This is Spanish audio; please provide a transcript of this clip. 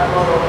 Salvador.